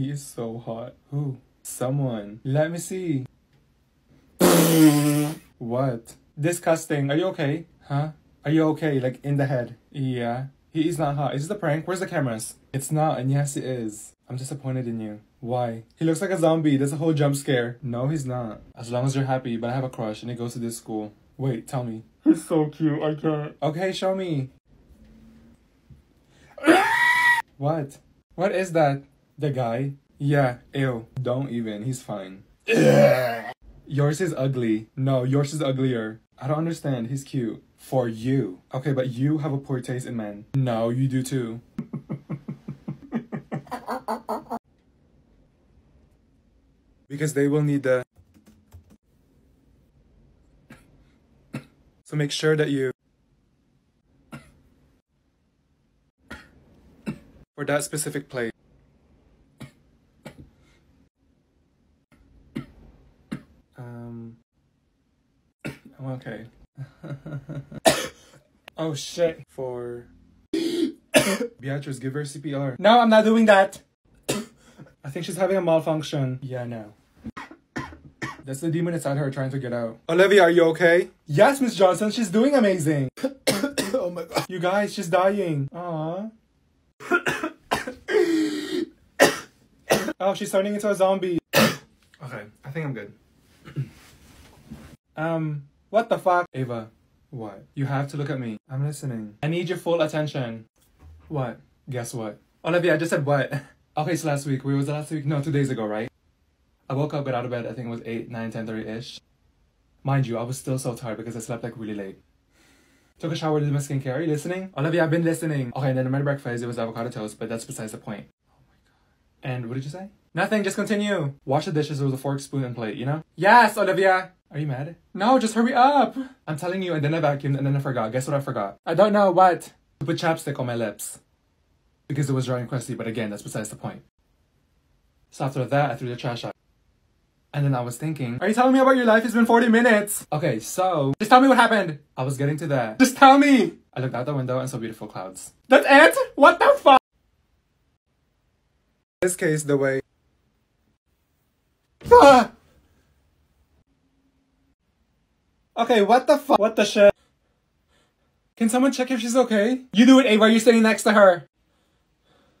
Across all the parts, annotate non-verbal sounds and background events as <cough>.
He is so hot. Who? Someone. Let me see. <laughs> what? Disgusting. Are you okay? Huh? Are you okay? Like in the head? Yeah. He is not hot. Is this a prank? Where's the cameras? It's not, and yes, it is. I'm disappointed in you. Why? He looks like a zombie. That's a whole jump scare. No, he's not. As long as you're happy, but I have a crush and he goes to this school. Wait, tell me. He's so cute. I can't. Okay, show me. <coughs> what? What is that? The guy? Yeah, ew. Don't even. He's fine. yours is ugly. No, yours is uglier. I don't understand. He's cute. For you. Okay, but you have a poor taste in men. No, you do too. <laughs> because they will need the. <coughs> So make sure that you. <coughs> For that specific play. Um. Okay. <laughs> oh shit. For. <coughs> Beatrice, give her CPR. No, I'm not doing that. <coughs> I think she's having a malfunction. Yeah, no. That's the demon inside her trying to get out. Olivia, are you okay? Yes, Miss Johnson, she's doing amazing. <coughs> oh my god. You guys, she's dying. Aww. oh, she's turning into a zombie. okay, I think I'm good. um, what the fuck? Ava, what? You have to look at me. I'm listening. I need your full attention. What? Guess what? Olivia, I just said what? <laughs> Okay, so last week, where was it last week? No, two days ago, right? I woke up, got out of bed, I think it was 8, 9, 10, 30-ish. Mind you, I was still so tired because I slept like really late. Took a shower, did my skincare. Are you listening? Olivia, I've been listening. Okay, and then I made breakfast. It was avocado toast, but that's besides the point. Oh my god. And what did you say? Nothing, just continue. Wash the dishes with a fork, spoon, and plate, you know? Yes, Olivia! Are you mad? No, just hurry up! I'm telling you, and then I vacuumed, and then I forgot. Guess what I forgot? I don't know, what? To put chapstick on my lips. Because it was dry and crusty, but again, that's besides the point. So after that, I threw the trash out. And then I was thinking, are you telling me about your life? It's been 40 minutes. Okay, so just tell me what happened. I was getting to that. Just tell me. I looked out the window and saw beautiful clouds. That's it? What the fuck? In this case, the way. Ah! Okay, what the fuck? What the shit? Can someone check if she's okay? You do it, Ava. You're sitting next to her.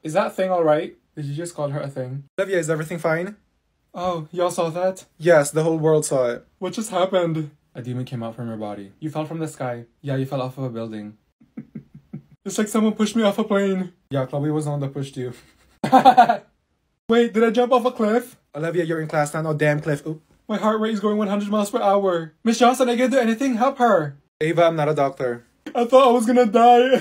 Is that thing alright? Did you just call her a thing? Olivia, is everything fine? Oh, y'all saw that? Yes, the whole world saw it. What just happened? A demon came out from your body. You fell from the sky. Yeah, you fell off of a building. <laughs> it's like someone pushed me off a plane. Yeah, Chloe was the one that pushed you. <laughs> Wait, did I jump off a cliff? Olivia, you're in class now. No damn cliff. Oop. My heart rate is going 100 miles per hour. Miss Johnson, I can't do anything. Help her. Ava, I'm not a doctor. I thought I was gonna die.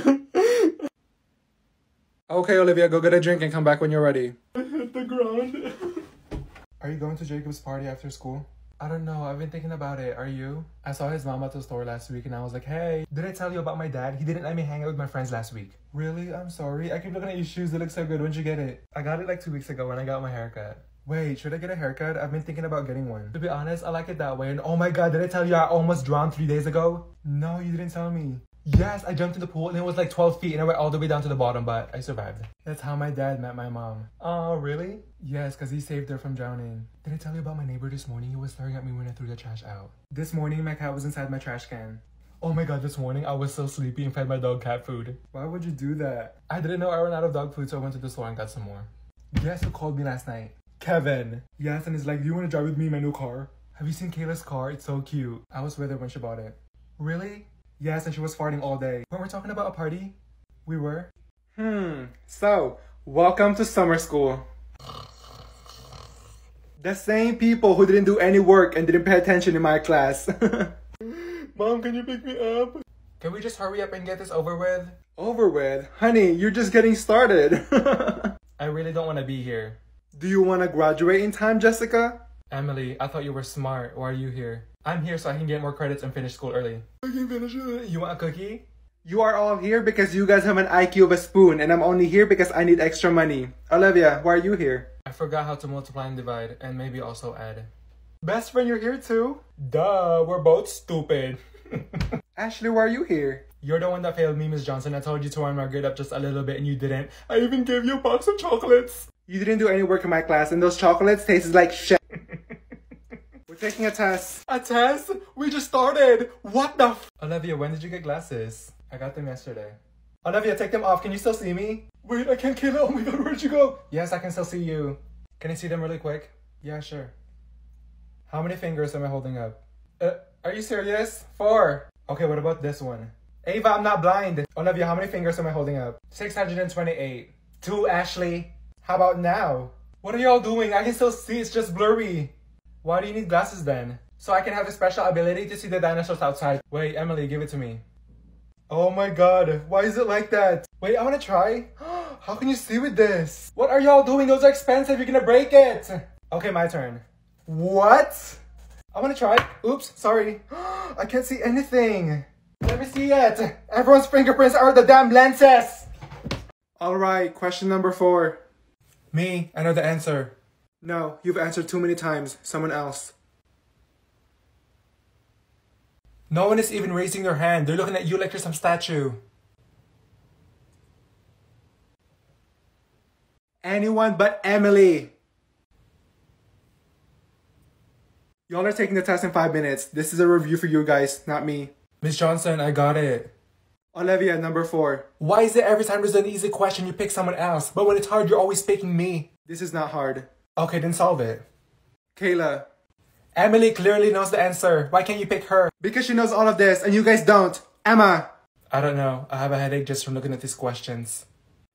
<laughs> okay, Olivia, go get a drink and come back when you're ready. I hit the ground. <laughs> Are you going to Jacob's party after school? I don't know. I've been thinking about it. Are you? I saw his mom at the store last week and I was like, hey, did I tell you about my dad? He didn't let me hang out with my friends last week. Really? I'm sorry. I keep looking at your shoes. They look so good. When'd you get it? I got it like two weeks ago when I got my haircut. Wait, should I get a haircut? I've been thinking about getting one. To be honest, I like it that way. And oh my god, did I tell you I almost drowned three days ago? No, you didn't tell me. Yes, I jumped in the pool and it was like 12 feet and I went all the way down to the bottom, but I survived. That's how my dad met my mom. Oh, really? Yes, because he saved her from drowning. Did I tell you about my neighbor this morning? He was staring at me when I threw the trash out. This morning, my cat was inside my trash can. Oh my god, this morning I was so sleepy and fed my dog cat food. Why would you do that? I didn't know I ran out of dog food, so I went to the store and got some more. Guess who called me last night? Kevin. Yes, and he's like, do you want to drive with me in my new car? Have you seen Kayla's car? It's so cute. I was with her when she bought it. Really? Yes, and she was farting all day. When we're talking about a party? We were. Hmm. So, welcome to summer school. The same people who didn't do any work and didn't pay attention in my class. <laughs> Mom, can you pick me up? Can we just hurry up and get this over with? Over with? Honey, you're just getting started. <laughs> I really don't want to be here. Do you want to graduate in time, Jessica? Emily, I thought you were smart. Why are you here? I'm here so I can get more credits and finish school early. I can finish it. You want a cookie? You are all here because you guys have an IQ of a spoon, and I'm only here because I need extra money. Olivia, why are you here? I forgot how to multiply and divide, and maybe also add. Best friend, you're here too? Duh, we're both stupid. <laughs> Ashley, why are you here? You're the one that failed me, Miss Johnson. I told you to warm my grade up just a little bit and you didn't. I even gave you a box of chocolates. You didn't do any work in my class and those chocolates tasted like shit. <laughs> We're taking a test. A test? We just started. What the Olivia, when did you get glasses? I got them yesterday. Olivia, take them off. Can you still see me? Wait, I can't kill it. Oh my god, where'd you go? Yes, I can still see you. Can I see them really quick? Yeah, sure. How many fingers am I holding up? Uh, are you serious? Four. Okay, what about this one? Ava, I'm not blind. Olivia, how many fingers am I holding up? 628. Two, Ashley. How about now? What are y'all doing? I can still see, it's just blurry. Why do you need glasses then? So I can have a special ability to see the dinosaurs outside. Wait, Emily, give it to me. Oh my god, why is it like that? Wait, I wanna try. <gasps> How can you see with this? What are y'all doing? Those are expensive, you're gonna break it. Okay, my turn. What? I wanna try. Oops, sorry. <gasps> I can't see anything. Let me see it. Everyone's fingerprints are the damn lenses. All right, question number four. Me, I know the answer. No, you've answered too many times. Someone else. No one is even raising their hand. They're looking at you like you're some statue. Anyone but Emily. Y'all are taking the test in five minutes. This is a review for you guys, not me. Miss Johnson, I got it. Olivia, number four. Why is it every time there's an easy question you pick someone else, but when it's hard you're always picking me? This is not hard. Okay, then solve it. Kayla. Emily clearly knows the answer. Why can't you pick her? Because she knows all of this and you guys don't. Emma. I don't know. I have a headache just from looking at these questions.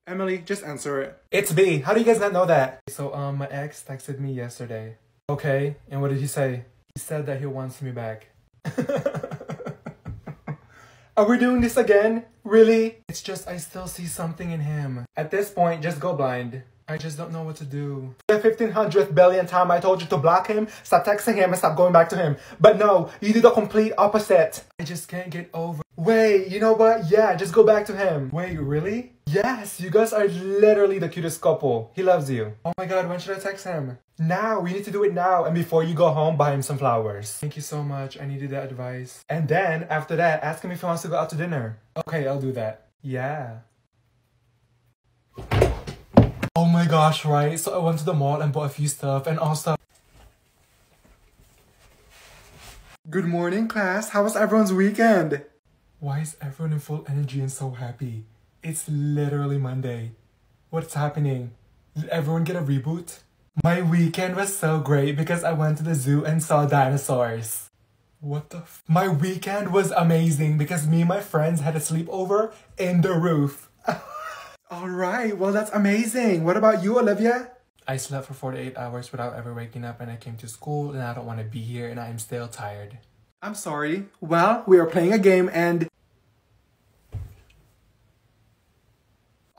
Emily, just answer it. It's B. How do you guys not know that? So, um, my ex texted me yesterday. Okay, and what did he say? He said that he wants me back. <laughs> Are we doing this again? Really? It's just I still see something in him. At this point, just go blind. I just don't know what to do. The 1500th billion time I told you to block him, stop texting him, and stop going back to him. But no, you do the complete opposite. I just can't get over. Wait, you know what? Yeah, just go back to him. Wait, really? Yes, you guys are literally the cutest couple. He loves you. Oh my god, when should I text him? Now, we need to do it now. And before you go home, buy him some flowers. Thank you so much. I needed that advice. And then, after that, ask him if he wants to go out to dinner. Okay, I'll do that. Yeah. Oh my gosh, right? So I went to the mall and bought a few stuff and also... Good morning, class. How was everyone's weekend? Why is everyone in full energy and so happy? It's literally Monday. What's happening? Did everyone get a reboot? My weekend was so great because I went to the zoo and saw dinosaurs. What the My weekend was amazing because me and my friends had a sleepover in the roof. <laughs> All right, well, that's amazing. What about you, Olivia? I slept for 48 hours without ever waking up and I came to school and I don't want to be here and I'm still tired. I'm sorry. Well, we are playing a game and...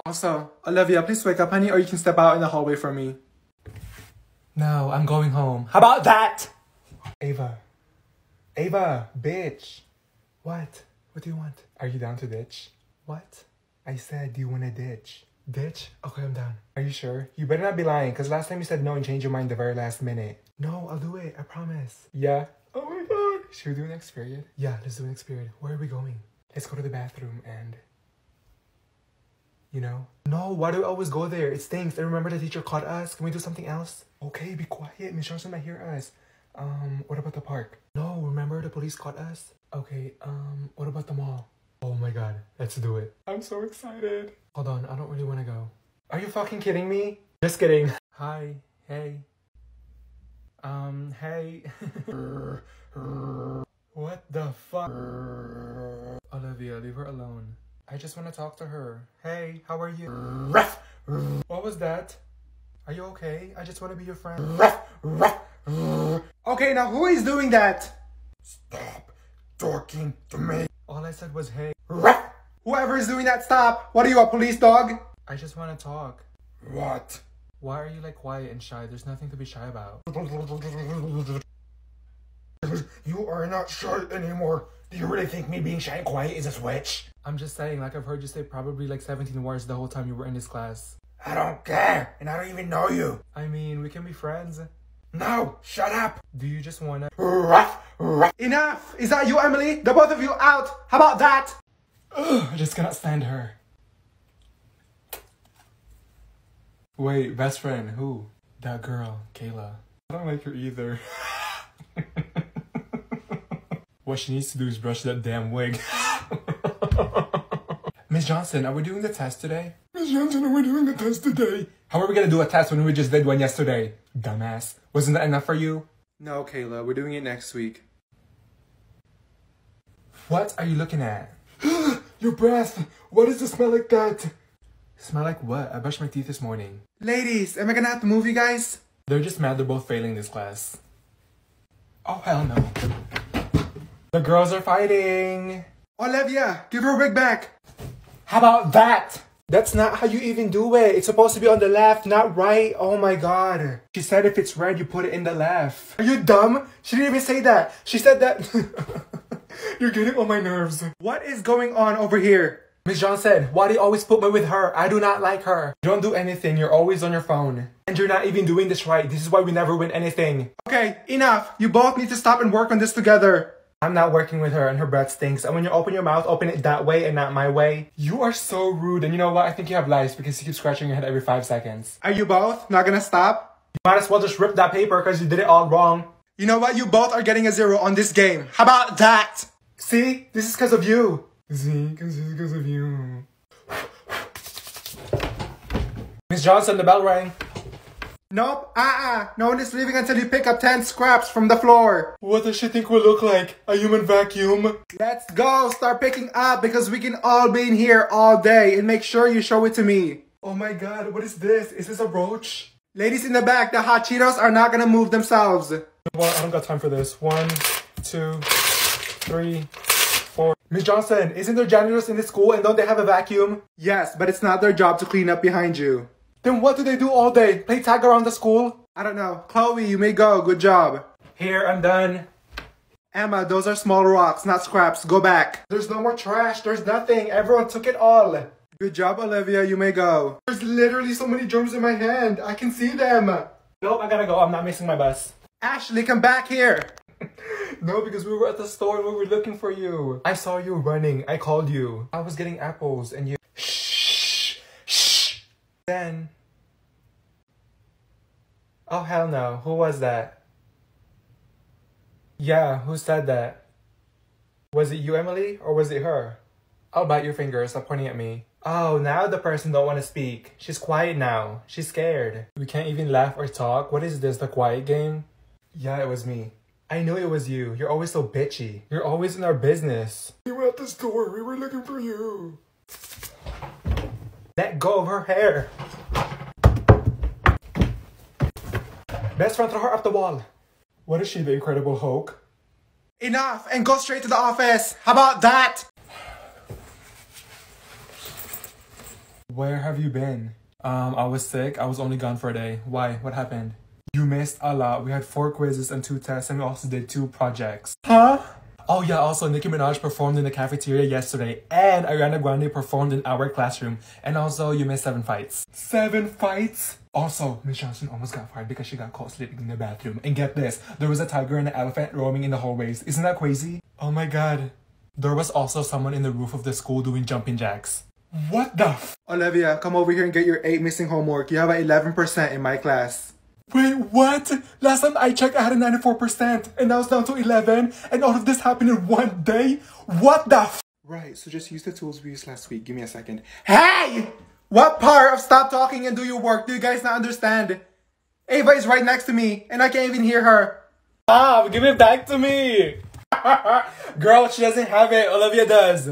Also, Olivia, please wake up, honey, or you can step out in the hallway for me. No, I'm going home. How about that? Ava. Ava, bitch. What? What do you want? Are you down to ditch? What? I said, do you want to ditch? Ditch? Okay, I'm down. Are you sure? You better not be lying, because last time you said no and changed your mind the very last minute. No, I'll do it. I promise. Yeah? Oh my god. Should we do next period? Yeah, let's do next period. Where are we going? Let's go to the bathroom and... You know? No, why do we always go there? It stinks. And remember the teacher caught us? Can we do something else? Okay, be quiet. Miss Johnson might hear us. Um, what about the park? No, remember the police caught us? Okay, um, what about the mall? Oh my god, let's do it. I'm so excited. Hold on, I don't really want to go. Are you fucking kidding me? Just kidding. Hi, hey. Um, hey. <laughs> what the fuck? Olivia, leave her alone. I just want to talk to her. Hey, how are you? what was that? Are you okay? I just want to be your friend. okay, now who is doing that? Stop talking to me. All I said was hey. Whoever is doing that, stop! What are you, a police dog? I just want to talk. What? Why are you like quiet and shy? There's nothing to be shy about. You are not shy anymore. Do you really think me being shy and quiet is a switch? I'm just saying, like I've heard you say probably like 17 words the whole time you were in this class. I don't care, and I don't even know you. I mean, we can be friends. No, shut up. Do you just wanna... Enough! Is that you, Emily? The both of you out! How about that? Ugh, I just cannot stand her. Wait, best friend, who? That girl, Kayla. I don't like her either. <laughs> what she needs to do is brush that damn wig. <laughs> Miss Johnson, are we doing the test today? Miss Johnson, are we doing the test today? How are we gonna do a test when we just did one yesterday? Dumbass. Wasn't that enough for you? No, Kayla, we're doing it next week. What are you looking at? <gasps> Your breath! Why does it smell like that? Smell like what? I brushed my teeth this morning. Ladies, am I gonna have to move you guys? They're just mad they're both failing this class. Oh, hell no. The girls are fighting. Olivia, give her a wig back. How about that? That's not how you even do it. It's supposed to be on the left, not right. Oh my god. She said if it's red, you put it in the left. Are you dumb? She didn't even say that. She said that. <laughs> You're getting on my nerves. What is going on over here? Miss Johnson, why do you always put me with her? I do not like her. You don't do anything. You're always on your phone. And you're not even doing this right. This is why we never win anything. Okay, enough. You both need to stop and work on this together. I'm not working with her and her breath stinks. And when you open your mouth, open it that way and not my way. You are so rude. And you know what? I think you have lice because you keep scratching your head every five seconds. Are you both not gonna stop? You might as well just rip that paper because you did it all wrong. You know what? You both are getting a zero on this game. How about that? See? This is because of you. See? Because it's because of you. Miss Johnson, the bell rang. Nope, uh-uh. No one is leaving until you pick up 10 scraps from the floor. What does she think we look like? A human vacuum? Let's go, start picking up because we can all be in here all day and make sure you show it to me. Oh my god, what is this? Is this a roach? Ladies in the back, the hot Cheetos are not gonna move themselves. Well, I don't got time for this. One, two, three, four. Miss Johnson, isn't there janitors in this school and don't they have a vacuum? Yes, but it's not their job to clean up behind you. Then what do they do all day? Play tag around the school? I don't know. Chloe, you may go. Good job. Here, I'm done. Emma, those are small rocks, not scraps. Go back. There's no more trash. There's nothing. Everyone took it all. Good job, Olivia. You may go. There's literally so many germs in my hand. I can see them. Nope, I gotta go. I'm not missing my bus. Ashley, come back here. <laughs> no, because we were at the store and we were looking for you. I saw you running. I called you. I was getting apples and you... Shh. Shh. Then... Oh, hell no. Who was that? Yeah, who said that? Was it you, Emily, or was it her? I'll bite your finger, stop pointing at me. Oh, now the person don't want to speak. She's quiet now. She's scared. We can't even laugh or talk. What is this, the quiet game? Yeah, it was me. I knew it was you. You're always so bitchy. You're always in our business. We were at the store. We were looking for you. Let go of her hair. Best friend, throw her up the wall. What is she, the Incredible Hulk? Enough and go straight to the office. How about that? Where have you been? Um, I was sick. I was only gone for a day. Why? What happened? You missed a lot. We had four quizzes and two tests, and we also did two projects. Huh? Oh yeah, also Nicki Minaj performed in the cafeteria yesterday, and Ariana Grande performed in our classroom. And also, you missed seven fights. Seven fights? Also, Miss Johnson almost got fired because she got caught sleeping in the bathroom. And get this, there was a tiger and an elephant roaming in the hallways. Isn't that crazy? Oh my god. There was also someone in the roof of the school doing jumping jacks. What the f- Olivia, come over here and get your 8 missing homework. You have an 11% in my class. Wait, what? Last time I checked, I had a 94%, and now it's down to 11, and all of this happened in one day? What the f- Right, so just use the tools we used last week. Give me a second. Hey! What part of stop talking and do your work do you guys not understand? Ava is right next to me, and I can't even hear her. Ah, give it back to me! <laughs> Girl, she doesn't have it. Olivia does.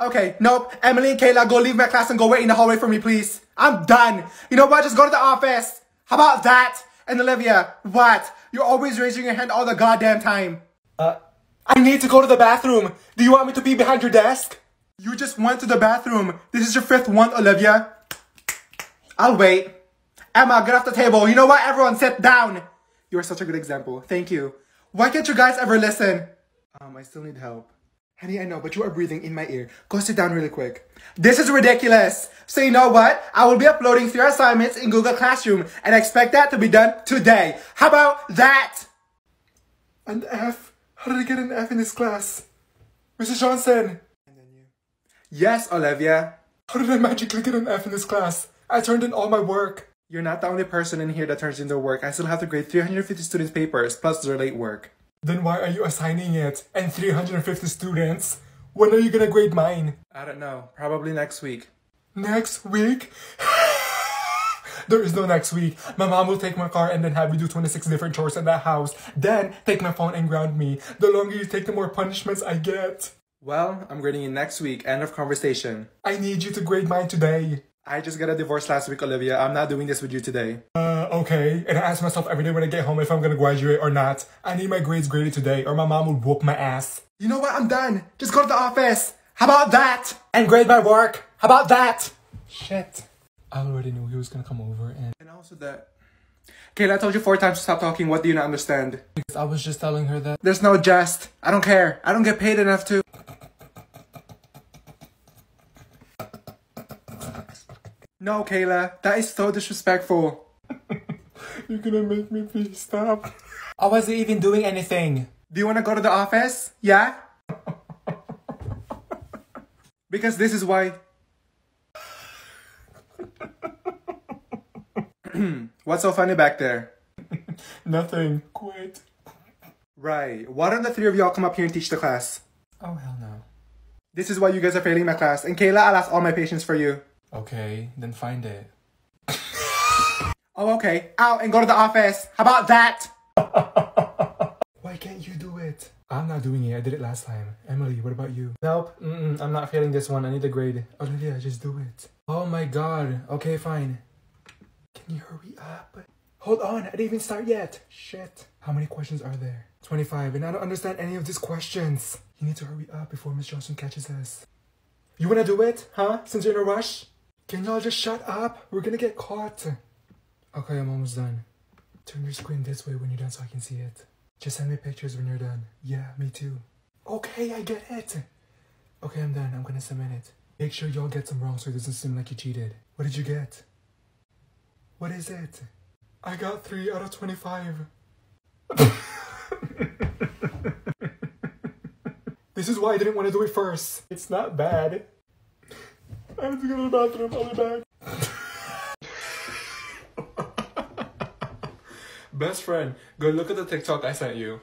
Okay, nope. Emily and Kayla, go leave my class and go wait in the hallway for me, please. I'm done. You know what? Just go to the office. How about that? And Olivia, what? You're always raising your hand all the goddamn time. Uh, I need to go to the bathroom. Do you want me to be behind your desk? You just went to the bathroom. This is your fifth one, Olivia. I'll wait. Emma, get off the table. You know what? Everyone sit down. You are such a good example. Thank you. Why can't you guys ever listen? Um, I still need help. Honey, I know, but you are breathing in my ear. Go sit down really quick. This is ridiculous. So you know what? I will be uploading three assignments in Google Classroom and I expect that to be done today. How about that? An F? How did I get an F in this class? Mrs. Johnson. And then you. Yes, Olivia. How did I magically get an F in this class? I turned in all my work. You're not the only person in here that turns in their work. I still have to grade 350 students' papers, plus their late work. Then why are you assigning it? And 350 students? When are you gonna grade mine? I don't know. Probably next week. Next week? <laughs> there is no next week. My mom will take my car and then have me do 26 different chores in that house. Then take my phone and ground me. The longer you take, the more punishments I get. Well, I'm grading you next week. End of conversation. I need you to grade mine today. I just got a divorce last week, Olivia. I'm not doing this with you today. Uh, okay. And I ask myself every day when I get home if I'm gonna graduate or not. I need my grades graded today or my mom will whoop my ass. You know what? I'm done. Just go to the office. How about that? And grade my work. How about that? Shit. I already knew he was gonna come over and... And also that... Kayla, I told you four times to stop talking. What do you not understand? Because I was just telling her that... There's no jest. I don't care. I don't get paid enough to... No, Kayla, that is so disrespectful. <laughs> You're gonna make me please stop. I wasn't even doing anything. Do you wanna go to the office? Yeah? <laughs> because this is why. <laughs> What's so funny back there? Nothing. Quit. Right. Why don't the three of y'all come up here and teach the class? Oh, hell no. This is why you guys are failing my class. And Kayla, I'll ask all my patience for you. Okay, then find it. <laughs> oh, okay. Out and go to the office. How about that? <laughs> Why can't you do it? I'm not doing it. I did it last time. Emily, what about you? Nope. Mm -mm, I'm not failing this one. I need a grade. Olivia, just do it. Oh my god. Okay, fine. Can you hurry up? Hold on. I didn't even start yet. Shit. How many questions are there? 25. And I don't understand any of these questions. You need to hurry up before Miss Johnson catches us. You wanna do it? Huh? Since you're in a rush? Can y'all just shut up? We're gonna get caught. Okay, I'm almost done. Turn your screen this way when you're done so I can see it. Just send me pictures when you're done. Yeah, me too. Okay, I get it. Okay, I'm done. I'm gonna submit it. Make sure y'all get some wrong so it doesn't seem like you cheated. What did you get? What is it? I got 3 out of 25. <laughs> this is why I didn't want to do it first. It's not bad. I have to go to the bathroom. I'll be back. Best friend, go look at the TikTok I sent you.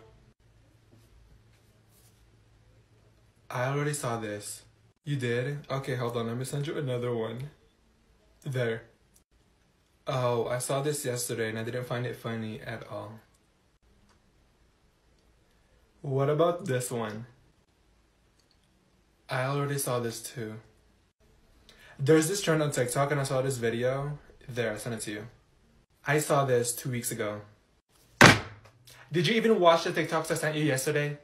I already saw this. You did? Okay, hold on. Let me send you another one. There. Oh, I saw this yesterday and I didn't find it funny at all. What about this one? I already saw this too. There's this trend on TikTok and I saw this video. There, I sent it to you. I saw this two weeks ago. Did you even watch the TikToks I sent you yesterday?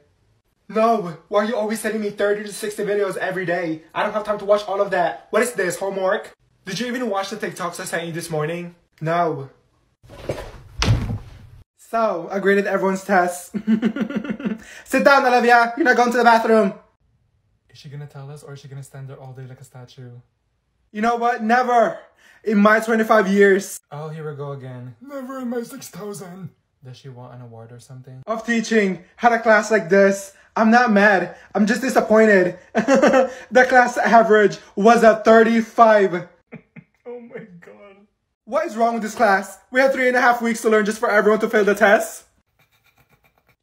No, why are you always sending me 30 to 60 videos every day? I don't have time to watch all of that. What is this, homework? Did you even watch the TikToks I sent you this morning? No. So, I graded everyone's tests. <laughs> Sit down, Olivia. You're not going to the bathroom. Is she gonna tell us or is she gonna stand there all day like a statue? You know what? Never! In my 25 years. Oh, here we go again. Never in my 6,000. Does she want an award or something? Of teaching. Had a class like this. I'm not mad. I'm just disappointed. <laughs> the class average was a 35. <laughs> oh my god. What is wrong with this class? We have three and a half weeks to learn just for everyone to fail the test?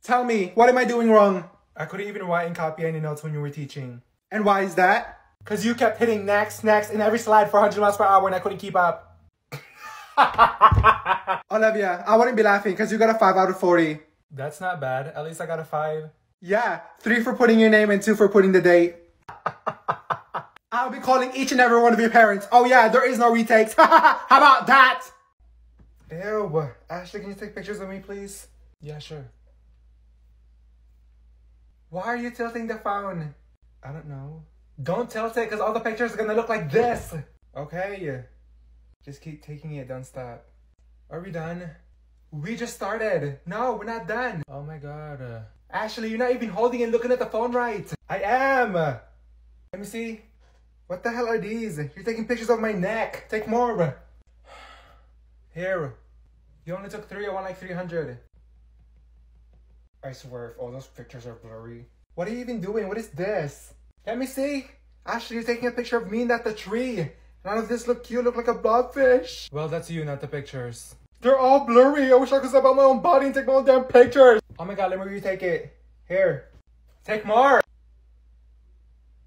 Tell me, what am I doing wrong? I couldn't even write and copy any notes when you were teaching. And why is that? Because you kept hitting next, next in every slide for 100 miles per hour and I couldn't keep up. <laughs> Olivia, I wouldn't be laughing because you got a 5 out of 40. That's not bad. At least I got a 5. Yeah, 3 for putting your name and 2 for putting the date. <laughs> I'll be calling each and every one of your parents. Oh yeah, there is no retakes. <laughs> How about that? Ew. Ashley, can you take pictures of me, please? Yeah, sure. Why are you tilting the phone? I don't know. Don't tilt it because all the pictures are gonna look like this. Okay. Just keep taking it, don't stop. Are we done? We just started. No, we're not done. Oh my god. Ashley, you're not even holding and looking at the phone right. I am. Let me see. What the hell are these? You're taking pictures of my neck. Take more. Here. You only took three, I want like 300. I swear if all those pictures are blurry. What are you even doing? What is this? Let me see. Ashley, you're taking a picture of me and at the tree. None of this look cute, look like a blobfish. Well, that's you, not the pictures. They're all blurry. I wish I could step out my own body and take my own damn pictures. Oh my god, let me retake it. Here. Take more.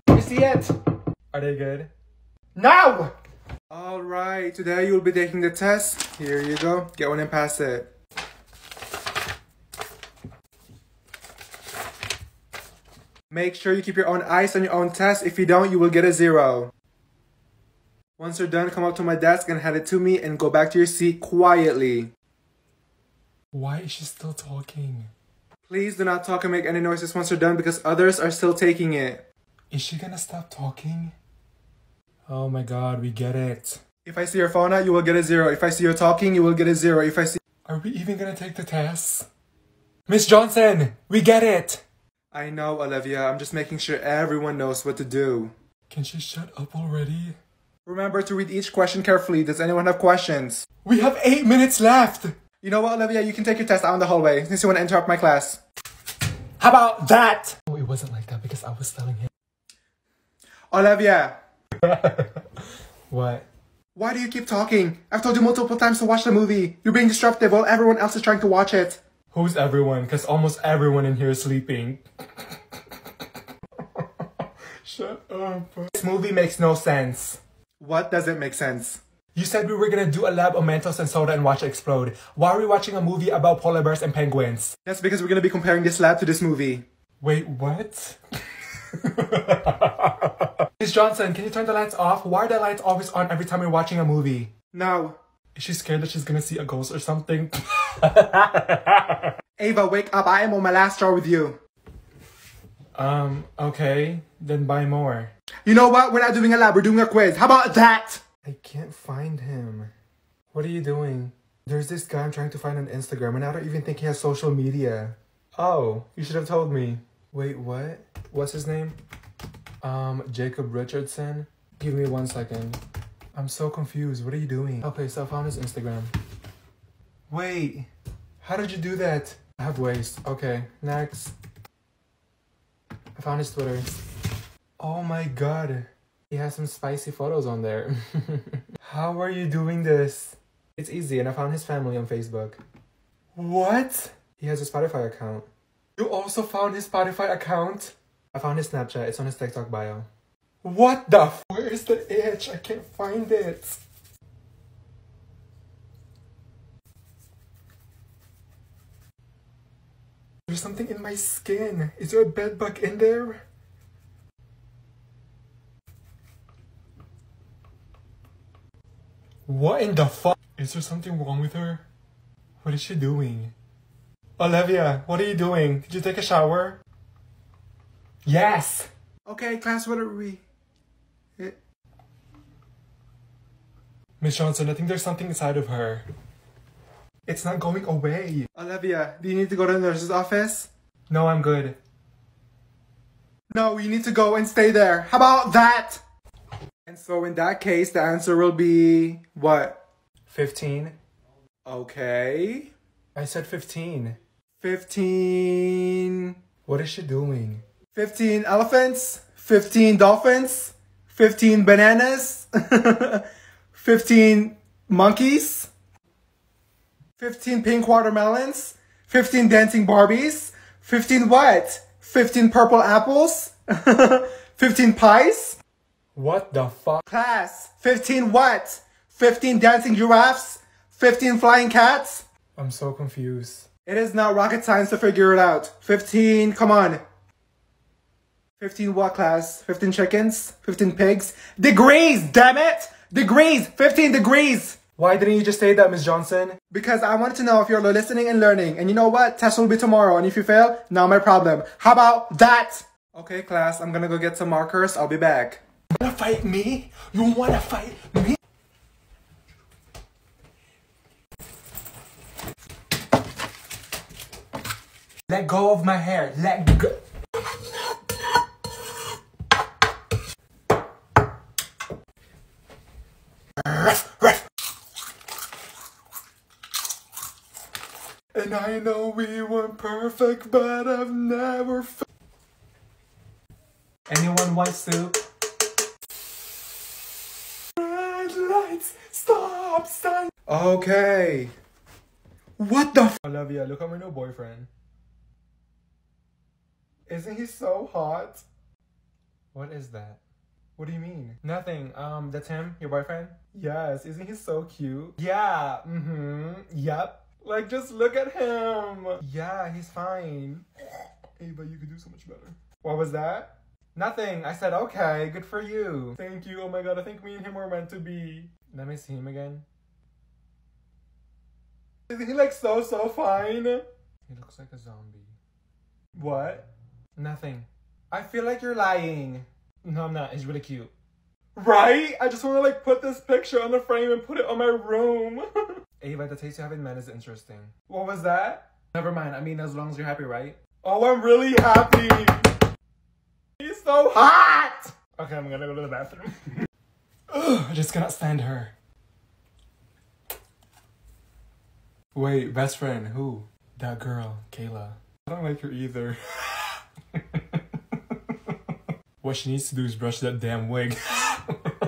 Let me see it. Are they good? Now! Alright, today you'll be taking the test. Here you go. Get one and pass it. Make sure you keep your own eyes on your own test. If you don't, you will get a zero. Once you're done, come up to my desk and hand it to me and go back to your seat quietly. Why is she still talking? Please do not talk and make any noises once you're done because others are still taking it. Is she gonna stop talking? Oh my god, we get it. If I see your phone out, you will get a zero. If I see you talking, you will get a zero. If I see- Are we even gonna take the test? Miss Johnson, we get it! I know, Olivia. I'm just making sure everyone knows what to do. Can she shut up already? Remember to read each question carefully. Does anyone have questions? We have eight minutes left! You know what, Olivia? You can take your test out in the hallway since you want to interrupt my class. How about that? Oh, it wasn't like that because I was telling him. Olivia! <laughs> what? Why do you keep talking? I've told you multiple times to watch the movie. You're being disruptive while everyone else is trying to watch it. Who's everyone? Because almost everyone in here is sleeping. <laughs> Shut up. This movie makes no sense. What doesn't make sense? You said we were gonna do a lab of Mentos and soda and watch it explode. Why are we watching a movie about polar bears and penguins? That's because we're gonna be comparing this lab to this movie. Wait, what? <laughs> Miss Johnson, can you turn the lights off? Why are the lights always on every time we're watching a movie? No. Is she scared that she's gonna see a ghost or something? <laughs> Ava, wake up. I am on my last straw with you. Um, okay. Then buy more. You know what? We're not doing a lab. We're doing a quiz. How about that? I can't find him. What are you doing? There's this guy I'm trying to find on Instagram and I don't even think he has social media. Oh, you should have told me. Wait, what? What's his name? Um, Jacob Richardson? Give me one second. I'm so confused. What are you doing? Okay, so I found his Instagram. Wait, how did you do that? I have waste. Okay, next. I found his Twitter. Oh my god. He has some spicy photos on there. <laughs> how are you doing this? It's easy and I found his family on Facebook. What? He has a Spotify account. You also found his Spotify account? I found his Snapchat. It's on his TikTok bio. What the f- Where is the itch? I can't find it. There's something in my skin. Is there a bed bug in there? What in the fuck? Is there something wrong with her? What is she doing? Olivia, what are you doing? Did you take a shower? Yes! Okay, class, what are we? Miss Johnson, I think there's something inside of her. It's not going away. Olivia, do you need to go to the nurse's office? No, I'm good. No, you need to go and stay there. How about that? And so in that case, the answer will be what? 15. Okay. I said 15. 15. What is she doing? 15 elephants, 15 dolphins, 15 bananas, <laughs> 15 monkeys, 15 pink watermelons, 15 dancing Barbies, 15 what? 15 purple apples, <laughs> 15 pies. What the fuck? Class, 15 what? 15 dancing giraffes, 15 flying cats. I'm so confused. It is not rocket science to figure it out. 15, come on. 15 what class? 15 chickens? 15 pigs? Degrees, damn it! Degrees! 15 degrees! Why didn't you just say that, Miss Johnson? Because I wanted to know if you're listening and learning. And you know what? Test will be tomorrow. And if you fail, not my problem. How about that? Okay, class, I'm gonna go get some markers. I'll be back. You wanna fight me? You wanna fight me? Let go of my hair. Let go. And I know we weren't perfect, but I've never. Anyone want soup? Red lights, stop sign. Okay. What the f- Olivia, look at my new boyfriend. Isn't he so hot? What is that? What do you mean? Nothing. Um, that's him, your boyfriend? Yes, isn't he so cute? Yeah, mm-hmm, yep. Like, just look at him. Yeah, he's fine. <laughs> Ava, you could do so much better. What was that? Nothing. I said, okay, good for you. Thank you. Oh my god, I think me and him were meant to be. Let me see him again. Isn't he like so, so fine? He looks like a zombie. What? Nothing. I feel like you're lying. No, I'm not. He's really cute. Right? I just want to like put this picture on the frame and put it on my room. <laughs> Ava, the taste you have in men is interesting. What was that? Never mind. I mean, as long as you're happy, right? Oh, I'm really happy. He's so hot. Okay, I'm gonna go to the bathroom. <laughs> Ugh, I just cannot stand her. Wait, best friend, who? That girl, Kayla. I don't like her either. <laughs> what she needs to do is brush that damn wig.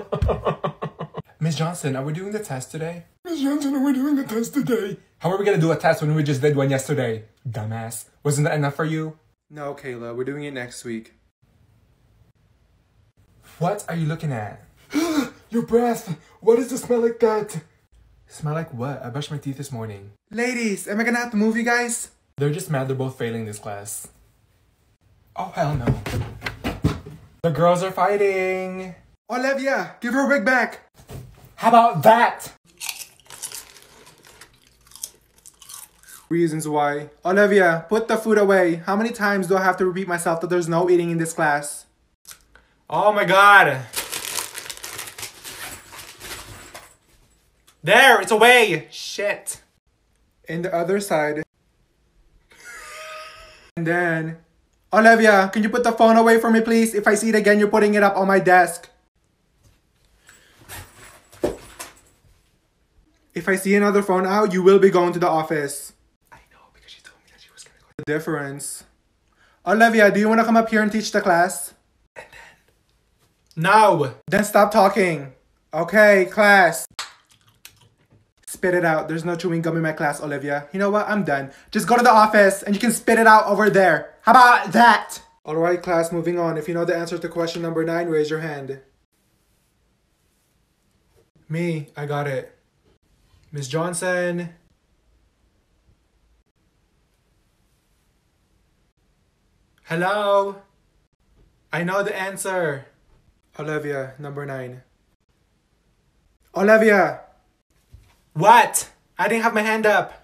<laughs> Miss Johnson, are we doing the test today? Miss Johnson, are we doing the test today? How are we gonna do a test when we just did one yesterday? Dumbass. Wasn't that enough for you? No, Kayla, we're doing it next week. What are you looking at? <gasps> Your breath! What does it smell like that? Smell like what? I brushed my teeth this morning. Ladies, am I gonna have to move you guys? They're just mad they're both failing this class. Oh, hell no. The girls are fighting. Olivia, give her a wig back. How about that? Reasons why. Olivia, put the food away. How many times do I have to repeat myself that there's no eating in this class? Oh my god. There, it's away. Shit. And the other side. and then, Olivia, can you put the phone away from me, please? If I see it again, you're putting it up on my desk. If I see another phone out, you will be going to the office. I know, because she told me that she was gonna go. The difference. Olivia, do you want to come up here and teach the class? And then... No! Then stop talking. Okay, class. Spit it out. There's no chewing gum in my class, Olivia. You know what? I'm done. Just go to the office and you can spit it out over there. How about that? Alright, class, moving on. If you know the answer to question number 9, raise your hand. Me, I got it. Miss Johnson. Hello? I know the answer. Olivia, number 9. Olivia! What? I didn't have my hand up.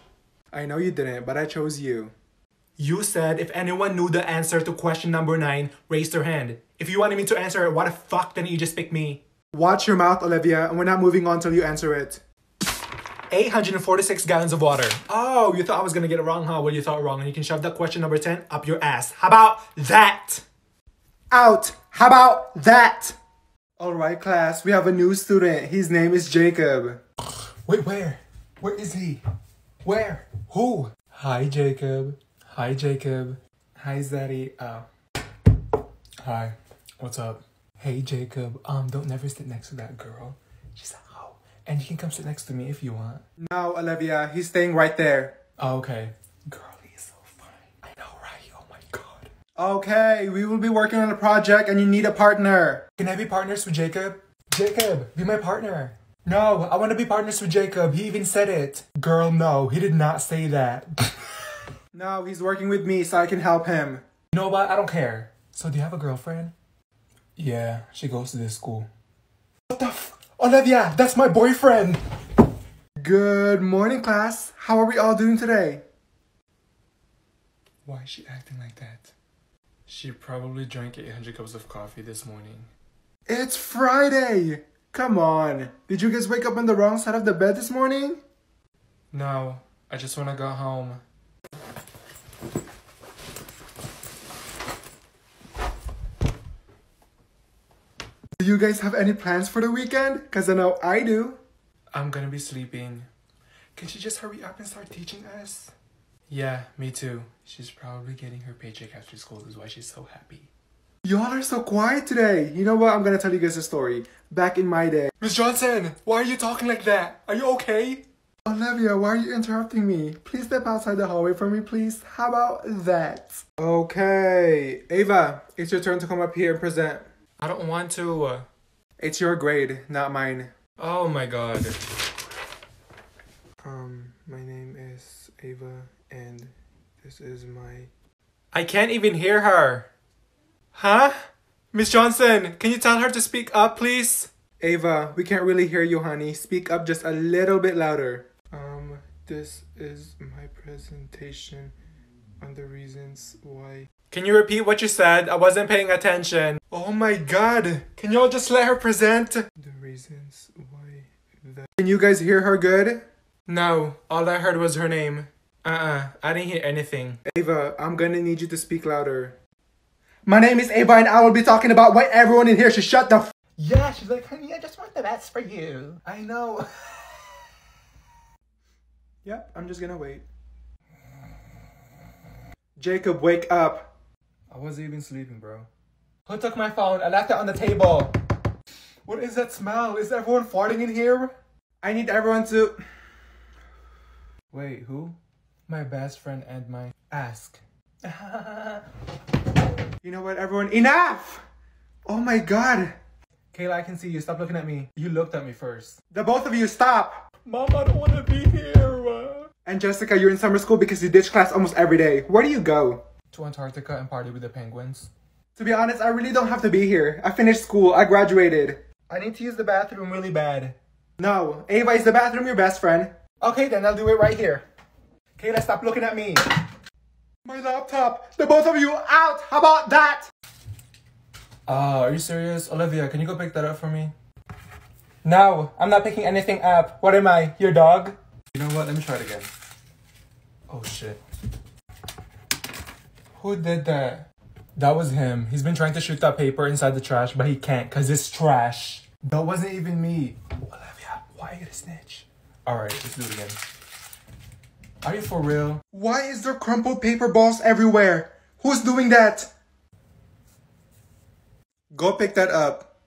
I know you didn't, but I chose you. You said if anyone knew the answer to question number 9, raise their hand. If you wanted me to answer it, why the fuck didn't you just pick me? Watch your mouth, Olivia, and we're not moving on till you answer it. 846 gallons of water. Oh, you thought I was gonna get it wrong, huh? Well, you thought wrong, and you can shove that question number 10 up your ass. How about that? Out. How about that? Alright, class, we have a new student. His name is Jacob. Wait, where? Where is he? Where? Who? Hi, Jacob. Hi, Jacob. Hi, Zaddy. Oh. Hi. What's up? Hey, Jacob. Um, don't never sit next to that girl. She's a hoe. And you can come sit next to me if you want. No, Olivia. He's staying right there. Oh, okay. Girl, he's so fine. I know, right? Oh my god. Okay, we will be working on a project and you need a partner. Can I be partners with Jacob? Jacob, be my partner. No, I want to be partners with Jacob. He even said it. Girl, no, he did not say that. <laughs> no, he's working with me so I can help him. You know what? I don't care. So, do you have a girlfriend? Yeah, she goes to this school. What the f- Olivia, that's my boyfriend! Good morning, class. How are we all doing today? Why is she acting like that? She probably drank 800 cups of coffee this morning. It's Friday! Come on. Did you guys wake up on the wrong side of the bed this morning? No. I just want to go home. You guys have any plans for the weekend? Because I know I do. I'm gonna be sleeping. Can she just hurry up and start teaching us? Yeah, me too. She's probably getting her paycheck after school, is why she's so happy. Y'all are so quiet today. You know what? I'm gonna tell you guys a story. Back in my day. Miss Johnson, why are you talking like that? Are you okay? Olivia, why are you interrupting me? Please step outside the hallway for me, please. How about that? Okay. Ava, it's your turn to come up here and present. I don't want to. It's your grade, not mine. Oh my god. Um, my name is Ava, and this is my. I can't even hear her. Huh? Miss Johnson, can you tell her to speak up, please? Ava, we can't really hear you, honey. Speak up just a little bit louder. Um, this is my presentation on the reasons why. Can you repeat what you said? I wasn't paying attention. Oh my god! Can y'all just let her present? The reasons why that. Can you guys hear her good? No, all I heard was her name. Uh-uh, I didn't hear anything. Ava, I'm gonna need you to speak louder. My name is Ava and I will be talking about why everyone in here should shut the f- Yeah, she's like, honey, I just want the best for you. I know. <laughs> yep, I'm just gonna wait. Jacob, wake up. I wasn't even sleeping, bro. Who took my phone? I left it on the table. What is that smell? Is everyone farting in here? I need everyone to... Wait, who? My best friend and my ask. <laughs> You know what, everyone? Enough! Oh my god. Kayla, I can see you. Stop looking at me. You looked at me first. The both of you, stop! Mom, I don't want to be here. And Jessica, you're in summer school because you ditch class almost every day. Where do you go? To Antarctica and party with the penguins. To be honest, I really don't have to be here. I finished school. I graduated. I need to use the bathroom really bad. No. Ava, is the bathroom your best friend? Okay, then I'll do it right here. Kayla, stop looking at me. My laptop! The both of you out! How about that? Uh, are you serious? Olivia, can you go pick that up for me? No, I'm not picking anything up. What am I, your dog? You know what? Let me try it again. Oh shit. Who did that? That was him. He's been trying to shoot that paper inside the trash, but he can't because it's trash. That wasn't even me. Olivia, why are you gonna snitch? Alright, let's do it again. Are you for real? Why is there crumpled paper balls everywhere? Who's doing that? Go pick that up.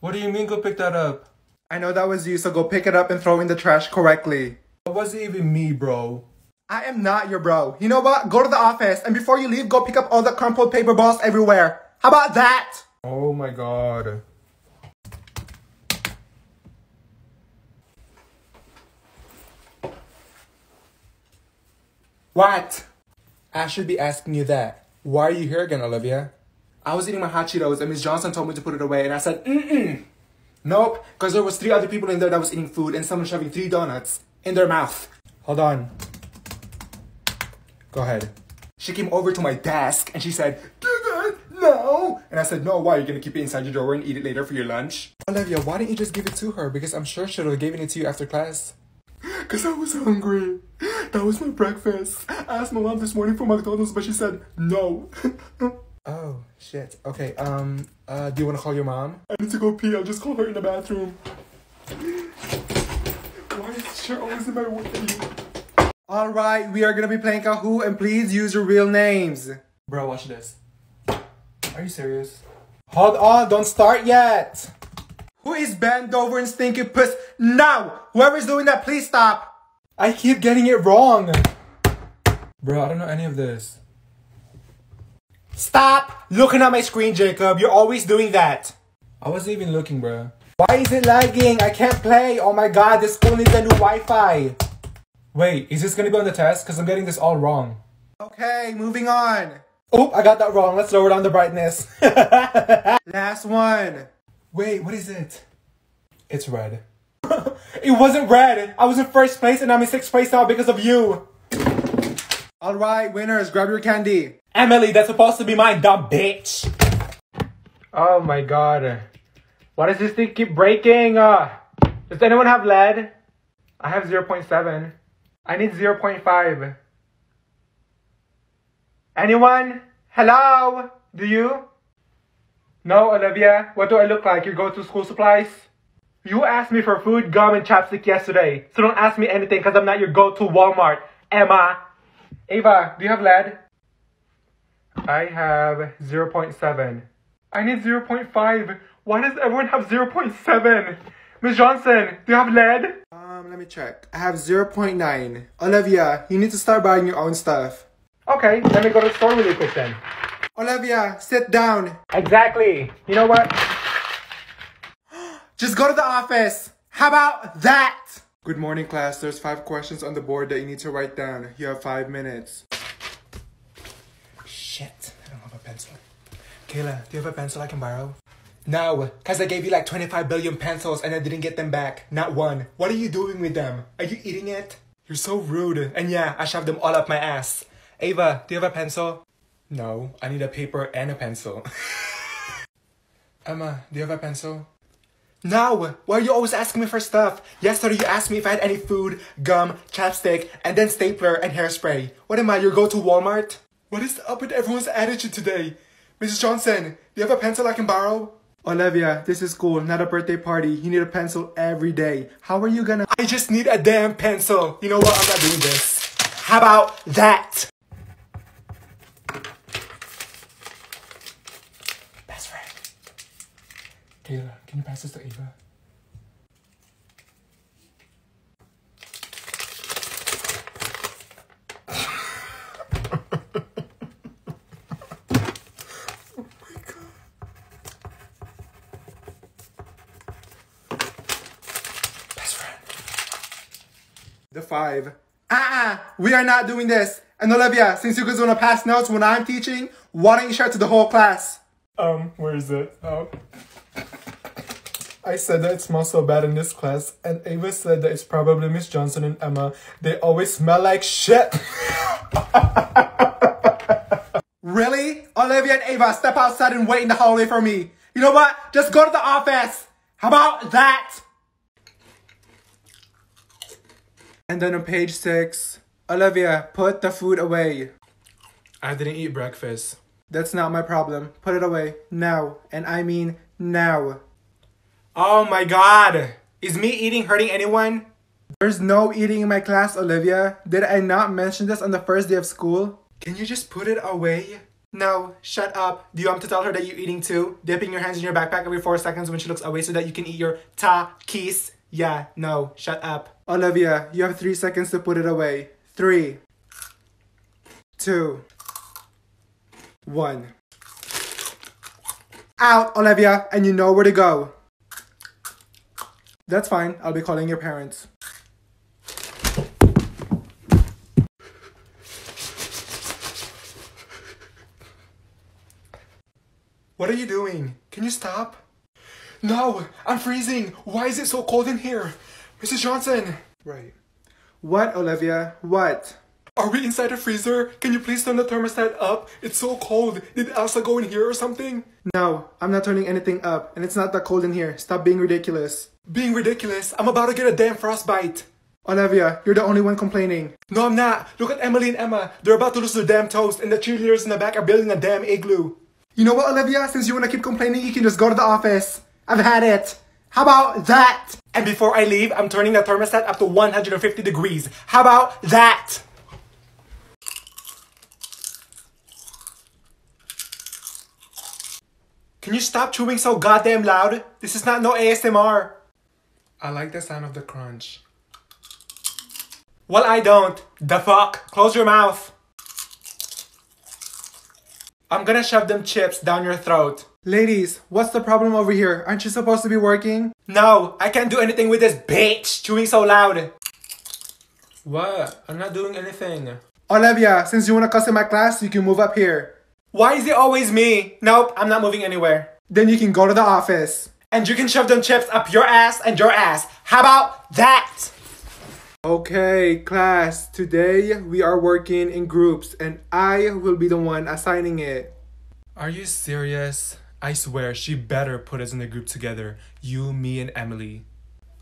What do you mean go pick that up? I know that was you, so go pick it up and throw in the trash correctly. It wasn't even me, bro. I am not your bro. You know what? Go to the office, and before you leave, go pick up all the crumpled paper balls everywhere. How about that? Oh my god. What? I should be asking you that. Why are you here again, Olivia? I was eating my hot Cheetos and Miss Johnson told me to put it away and I said, mm-mm. Nope, because there was three other people in there that was eating food and someone shoving three donuts in their mouth. Hold on. Go ahead. She came over to my desk and she said, Do that now. And I said, no, why? You're gonna keep it inside your drawer and eat it later for your lunch? Olivia, why didn't you just give it to her? Because I'm sure she would have given it to you after class. Because I was hungry. That was my breakfast. I asked my mom this morning for McDonald's, but she said no. <laughs> oh, shit. Okay, um, uh, do you want to call your mom? I need to go pee. I'll just call her in the bathroom. Why is she always in my way? Alright, we are gonna be playing Kahoot, and please use your real names. Bro, watch this. Are you serious? Hold on, don't start yet. Who is bent over and stinky puss? Now! Whoever's doing that, please stop! I keep getting it wrong. Bro, I don't know any of this. Stop looking at my screen, Jacob. You're always doing that. I wasn't even looking, bro. Why is it lagging? I can't play. Oh my god, this phone needs a new Wi-Fi. Wait, is this gonna be on the test? Because I'm getting this all wrong. Okay, moving on. Oh, I got that wrong. Let's lower down the brightness. <laughs> Last one. Wait, what is it? It's red. <laughs> it wasn't red. I was in first place and I'm in sixth place now because of you. All right, winners, grab your candy. Emily, that's supposed to be mine, dumb bitch. Oh my god. Why does this thing keep breaking? Uh, does anyone have lead? I have 0.7. I need 0.5. Anyone? Hello? Do you? No, Olivia. What do I look like? Your go-to school supplies? You asked me for food, gum, and chapstick yesterday. So don't ask me anything because I'm not your go-to Walmart. Emma. Ava, do you have lead? I have 0.7. I need 0.5. Why does everyone have 0.7? Miss Johnson, do you have lead? Um, let me check. I have 0.9. Olivia, you need to start buying your own stuff. Okay, let me go to the store really quick then. Olivia, sit down. Exactly. You know what? Just go to the office. How about that? Good morning, class. There's five questions on the board that you need to write down. You have five minutes. Shit, I don't have a pencil. Kayla, do you have a pencil I can borrow? No, because I gave you like 25 billion pencils and I didn't get them back. Not one. What are you doing with them? Are you eating it? You're so rude. And yeah, I shoved them all up my ass. Ava, do you have a pencil? No, I need a paper and a pencil. <laughs> Emma, do you have a pencil? No! Why are you always asking me for stuff? Yesterday you asked me if I had any food, gum, chapstick, and then stapler and hairspray. What am I, your go-to Walmart? What is up with everyone's attitude today? Mrs. Johnson, do you have a pencil I can borrow? Olivia, this is school, not a birthday party. You need a pencil every day. How are you gonna- I just need a damn pencil. You know what? I'm not doing this. How about that? Best friend. Kayla, can you pass this to Ava? The five. Ah, uh-uh, we are not doing this. And Olivia, since you guys wanna pass notes when I'm teaching, why don't you share it to the whole class? Um, where is it? Oh. I said that it smells so bad in this class, and Ava said that it's probably Miss Johnson and Emma. They always smell like shit. <laughs> really? Olivia and Ava, step outside and wait in the hallway for me. You know what? Just go to the office. How about that? And then on page six, Olivia, put the food away. I didn't eat breakfast. That's not my problem. Put it away. Now. And I mean now. Oh my god! Is me eating hurting anyone? There's no eating in my class, Olivia. Did I not mention this on the first day of school? Can you just put it away? No, shut up. Do you want to tell her that you're eating too? Dipping your hands in your backpack every four seconds when she looks away so that you can eat your ta keys? Yeah, no, shut up. Olivia, you have three seconds to put it away. Three, two, one. Out, Olivia, and you know where to go. That's fine. I'll be calling your parents. What are you doing? Can you stop? No, I'm freezing. Why is it so cold in here? Mrs. Johnson, Right. What, Olivia? What? are we inside a freezer? Can you please turn the thermostat up? It's so cold. Did Elsa go in here or something? No, I'm not turning anything up, and it's not that cold in here. Stop being ridiculous. Being ridiculous. I'm about to get a damn frostbite. Olivia, you're the only one complaining. No, I'm not. Look at Emily and Emma. They're about to lose their damn toast, and the cheerleaders in the back are building a damn igloo. You know what, Olivia? Since you wanna keep complaining, you can just go to the office. I've had it. How about that? And before I leave, I'm turning the thermostat up to 150 degrees. How about that? Can you stop chewing so goddamn loud? This is not no ASMR. I like the sound of the crunch. Well, I don't. The fuck? Close your mouth. I'm gonna shove them chips down your throat. Ladies, what's the problem over here? Aren't you supposed to be working? No, I can't do anything with this bitch chewing so loud. What? I'm not doing anything. Olivia, since you wanna cuss in my class, you can move up here. Why is it always me? Nope, I'm not moving anywhere. Then you can go to the office. And you can shove them chips up your ass and your ass. How about that? Okay, class, today we are working in groups and I will be the one assigning it. Are you serious? I swear she better put us in a group together. You, me, and Emily.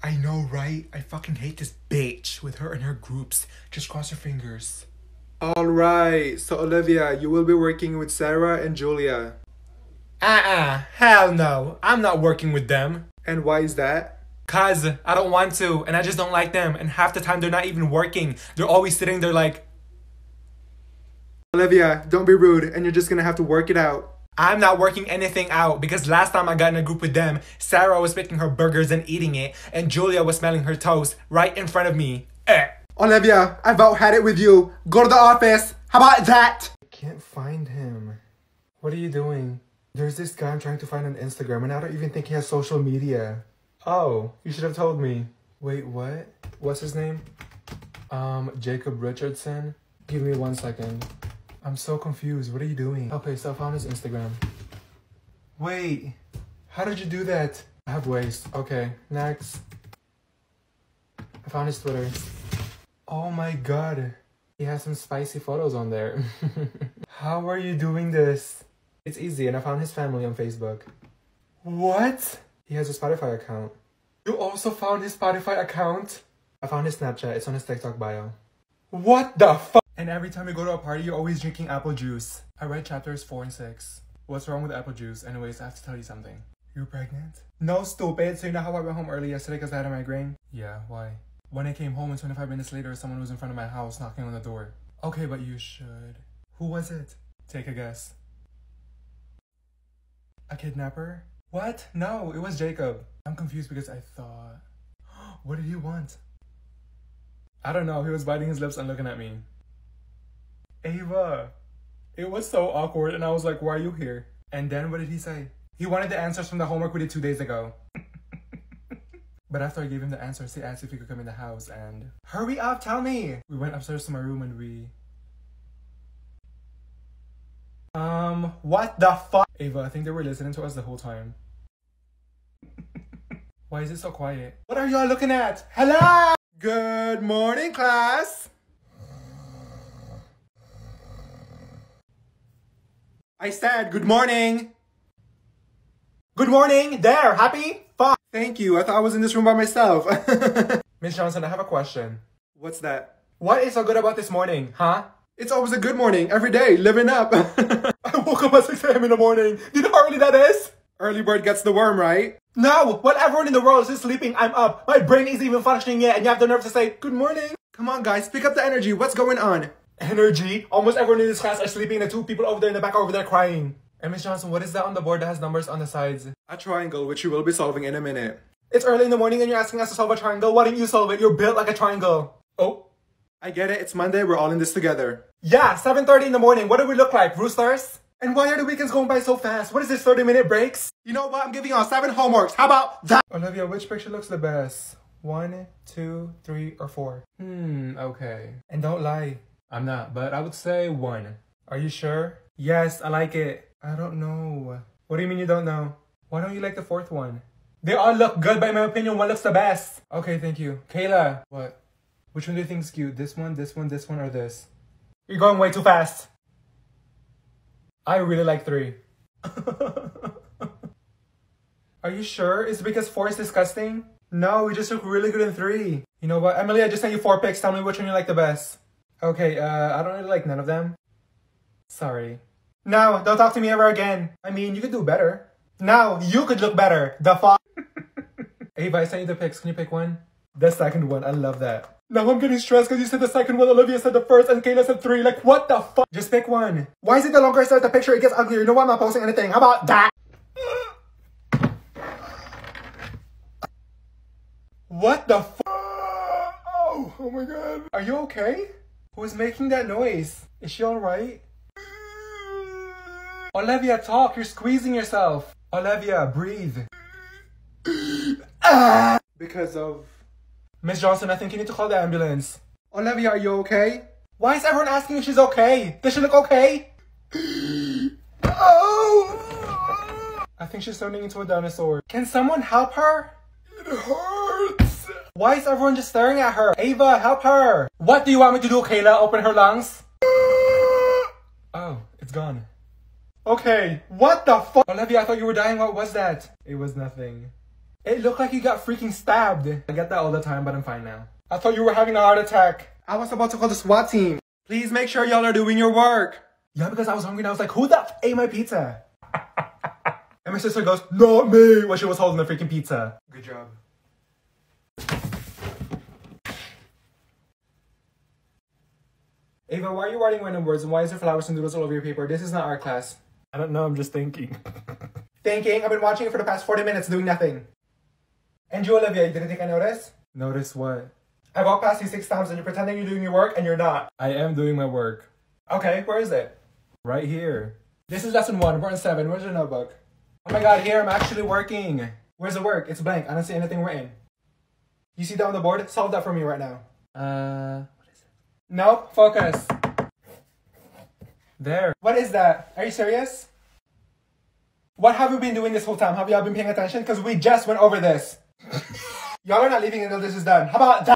I know, right? I fucking hate this bitch with her and her groups. Just cross your fingers. Alright, so Olivia, you will be working with Sarah and Julia. Uh-uh. Hell no. I'm not working with them. And why is that? Cause I don't want to, and I just don't like them, and half the time they're not even working. They're always sitting there like, Olivia, don't be rude and you're just gonna have to work it out. I'm not working anything out because last time I got in a group with them, Sarah was picking her burgers and eating it, and Julia was smelling her toast right in front of me. Eh. Olivia, I about had it with you. Go to the office. How about that? I can't find him. What are you doing? There's this guy I'm trying to find on Instagram, and I don't even think he has social media. Oh, you should have told me. Wait, what? What's his name? Um, Jacob Richardson? Give me one second. I'm so confused. What are you doing? Okay, so I found his Instagram. Wait, how did you do that? I have waste. Okay, next. I found his Twitter. Oh my god. He has some spicy photos on there. <laughs> how are you doing this? It's easy, and I found his family on Facebook. What? He has a Spotify account. You also found his Spotify account? I found his Snapchat. It's on his TikTok bio. What the fuck? And every time you go to a party, you're always drinking apple juice. I read chapters 4 and 6. What's wrong with apple juice? Anyways, I have to tell you something. You're pregnant? No, stupid. So you know how I went home early yesterday because I had a migraine? Yeah, why? When I came home and 25 minutes later, someone was in front of my house knocking on the door. Okay, but you should. Who was it? Take a guess. A kidnapper? What? No, it was Jacob. I'm confused because I thought... <gasps> What did he want? I don't know. He was biting his lips and looking at me. Ava. It was so awkward, and I was like, why are you here? And then what did he say? He wanted the answers from the homework we did two days ago. <laughs> but after I gave him the answers, he asked if he could come in the house and... Hurry up, tell me! We went upstairs to my room and we... Um, what the fuck? Ava, I think they were listening to us the whole time. <laughs> Why is it so quiet? What are y'all looking at? Hello! Good morning, class! I said good morning. Good morning. There. Happy? Fuck. Thank you. I thought I was in this room by myself. <laughs> Miss Johnson, I have a question. What's that? What is so good about this morning, huh? It's always a good morning. Every day. Living up. <laughs> I woke up at 6 a.m. in the morning. Do you know how early that is? Early bird gets the worm, right? No. While everyone in the world is sleeping, I'm up. My brain isn't even functioning yet, and you have the nerve to say, good morning. Come on, guys. Pick up the energy. What's going on? Energy. Almost everyone in this class are sleeping the two people over there in the back are over there crying. And Miss Johnson, what is that on the board that has numbers on the sides? A triangle, which you will be solving in a minute. It's early in the morning and you're asking us to solve a triangle. Why didn't you solve it? You're built like a triangle. Oh. I get it. It's Monday. We're all in this together. Yeah, 7.30 in the morning. What do we look like? Roosters? And why are the weekends going by so fast? What is this 30 minute breaks? You know what? I'm giving y'all seven homeworks. How about that? Olivia, which picture looks the best? One, two, three, or four? Hmm, okay. And don't lie. I'm not, but I would say one. Are you sure? Yes, I like it. I don't know. What do you mean you don't know? Why don't you like the fourth one? They all look good, in my opinion, one looks the best. Okay, thank you. Kayla. What? Which one do you think is cute? This one, this one, this one, or this? You're going way too fast. I really like three. <laughs> Are you sure? Is it because four is disgusting? No, you just look really good in three. You know what? Emily, I just sent you four pics. Tell me which one you like the best. Okay, uh, I don't really like none of them. Sorry. No, don't talk to me ever again. I mean, you could do better. No, you could look better. The fuck? <laughs> Ava, I sent you the pics. Can you pick one? The second one. I love that. Now I'm getting stressed because you said the second one, Olivia said the first, and Kayla said three. Like, what the fuck? Just pick one. Why is it the longer I start the picture, it gets uglier? You know why I'm not posting anything. How about that? <gasps> What the fuck? <gasps> Oh, oh my god. Are you okay? Who's making that noise? Is she alright? Olivia, talk. You're squeezing yourself. Olivia, breathe. <coughs> because of... Miss Johnson, I think you need to call the ambulance. Olivia, are you okay? Why is everyone asking if she's okay? Does she look okay? oh! <coughs> I think she's turning into a dinosaur. Can someone help her? It hurts. Why is everyone just staring at her? Ava, help her! What do you want me to do, Kayla? Open her lungs? oh, it's gone. Okay, what the fuck? Olivia, I thought you were dying. What was that? It was nothing. It looked like you got freaking stabbed. I get that all the time, but I'm fine now. I thought you were having a heart attack. I was about to call the SWAT team. Please make sure y'all are doing your work. Yeah, because I was hungry and I was like, who the f ate my pizza? <laughs> and my sister goes, not me, when she was holding the freaking pizza. Good job. Ava, why are you writing random words and why is there flowers and doodles all over your paper? This is not art class. I don't know, I'm just thinking. <laughs> Thinking, I've been watching it for the past 40 minutes doing nothing. And you, Olivia, you didn't think I noticed? Notice what? I walked past you six times and you're pretending you're doing your work and you're not. I am doing my work. Okay, where is it? Right here. This is lesson one, important seven. Where's your notebook? Oh my god, here, I'm actually working. Where's the work? It's blank. I don't see anything written. You see that on the board? Solve that for me right now. Uh, Nope, focus. there. What is that? Are you serious? What have you been doing this whole time? Have y'all been paying attention? Because we just went over this. <laughs> y'all are not leaving until this is done. How about that?